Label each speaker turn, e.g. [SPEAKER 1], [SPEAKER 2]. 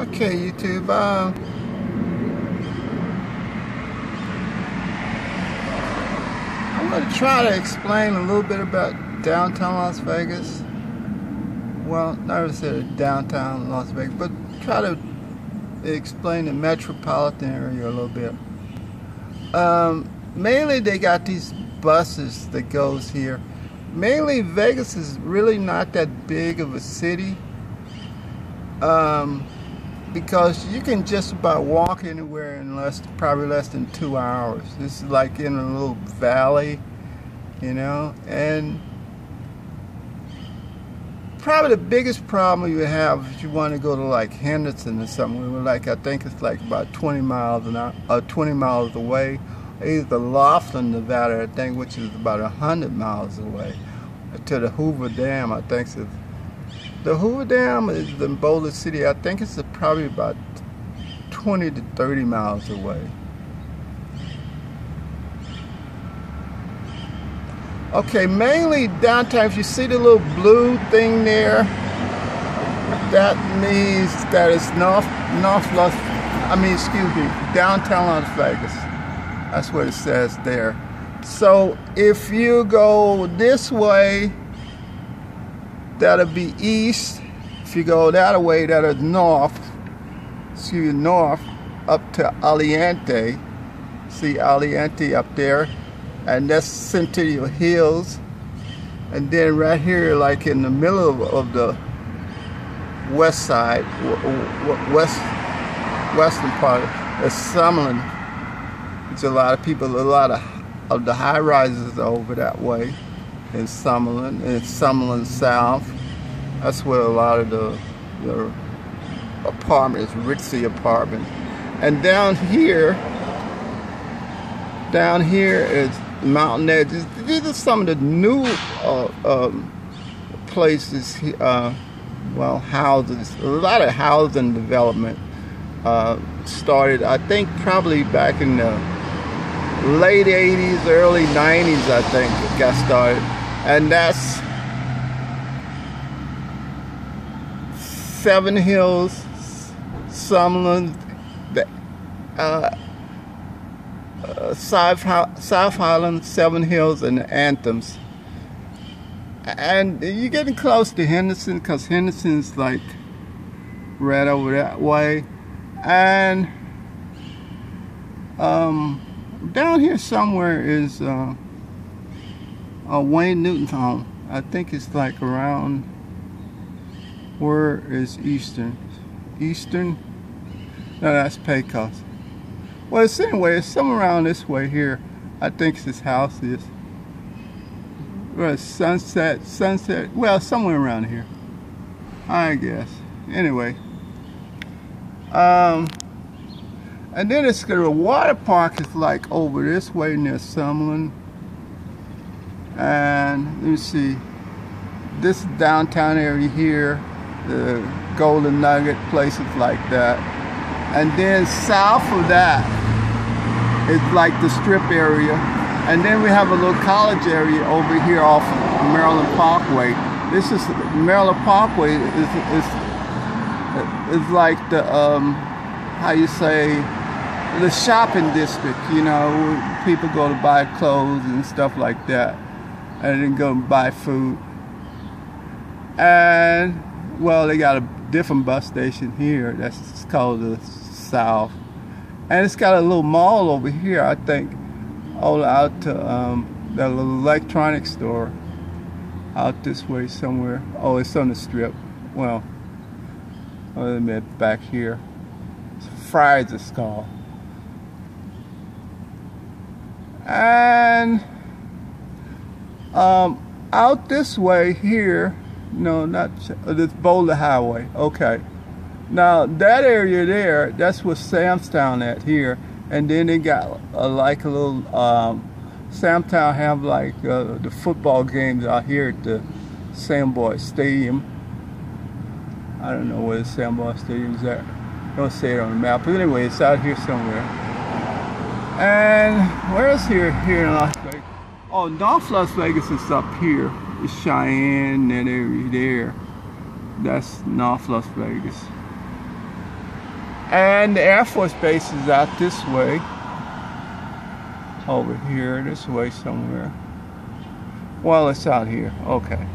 [SPEAKER 1] Okay, YouTube. Uh, I'm going to try to explain a little bit about downtown Las Vegas. Well, not necessarily downtown Las Vegas, but try to explain the metropolitan area a little bit. Um, mainly, they got these buses that goes here. Mainly, Vegas is really not that big of a city. Um, because you can just about walk anywhere in less probably less than two hours. This is like in a little valley you know? And probably the biggest problem you have if you want to go to like Henderson or something. Like I think it's like about 20 miles an hour uh, 20 miles away. Either Laughlin Nevada I think which is about 100 miles away to the Hoover Dam I think it's the Hoover Dam is in Boulder City. I think it's probably about 20 to 30 miles away. Okay, mainly downtown. If you see the little blue thing there, that means that it's North, North Las, I mean, excuse me, downtown Las Vegas. That's what it says there. So if you go this way, that'll be east. If you go that way, that is north. Excuse me, north up to Aliante. See Aliante up there, and that's Centennial Hills. And then right here, like in the middle of, of the west side, west western part, is Summerlin. It's a lot of people, a lot of, of the high rises over that way in Summerlin, in Summerlin South. That's where a lot of the, the apartments, ritzy apartments. And down here, down here is Mountain Edges. These are some of the new uh, um, places, uh, well, houses. A lot of housing development uh, started, I think, probably back in the late 80s, early 90s, I think, it got started and that's Seven Hills, Summerlin, uh, uh, South, Highland, Seven Hills, and Anthems. And you're getting close to Henderson because Henderson's like right over that way. And um, down here somewhere is uh, uh, Wayne Newton's home. I think it's like around, where is Eastern? Eastern? No, that's Pecos. Well, it's anyway, it's somewhere around this way here. I think his house is. Well, Sunset, Sunset, well, somewhere around here. I guess. Anyway. Um, and then it's the water park is like over this way near Summerlin and let me see. This downtown area here the golden nugget places like that. And then south of that is like the strip area. And then we have a little college area over here off of Maryland Parkway. This is Maryland Parkway is, is, is like the um, how you say the shopping district you know people go to buy clothes and stuff like that I didn't go buy food. And well, they got a different bus station here. That's called the South, and it's got a little mall over here. I think all out to um, little electronics store out this way somewhere. Oh, it's on the strip. Well, wait a minute, back here. Fry's it's called. And um, out this way here, no, not uh, this Boulder Highway. Okay. Now that area there, that's what Sam's Town at here, and then they got uh, like a little um, Sam's Town have like uh, the football games out here at the Sam Boyd Stadium. I don't know where the Sam Boyd Stadium is at. Don't say it on the map, but anyway, it's out here somewhere. And where's here here in Las Vegas? Oh, North Las Vegas is up here. It's Cheyenne, that area there. That's North Las Vegas. And the Air Force Base is out this way. Over here, this way somewhere. Well, it's out here. Okay.